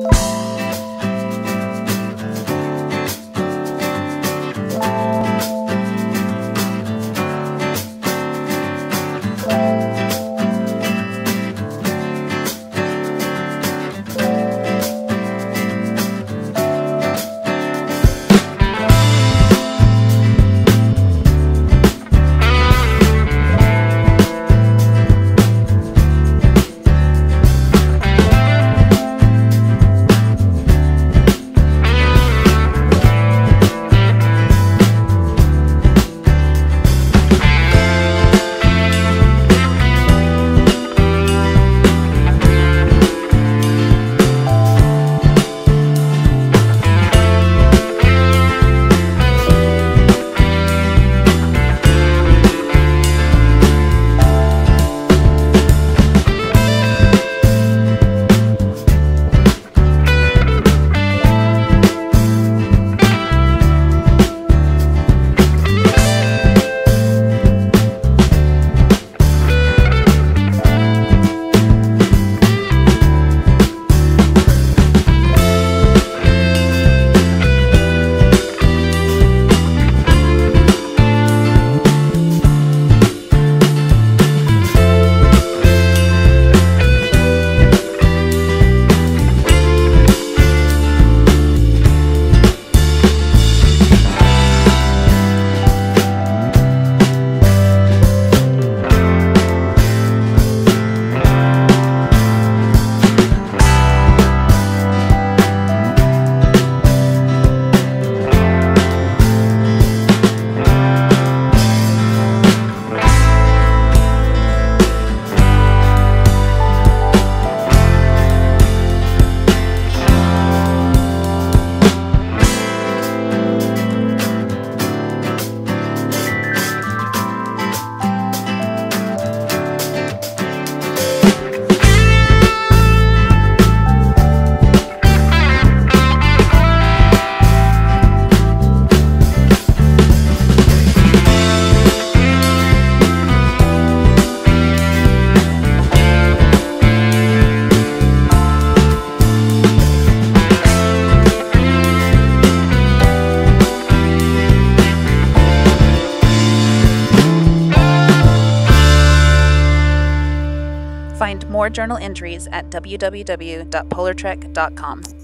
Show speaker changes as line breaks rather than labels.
you Find more journal entries at www.polartrek.com.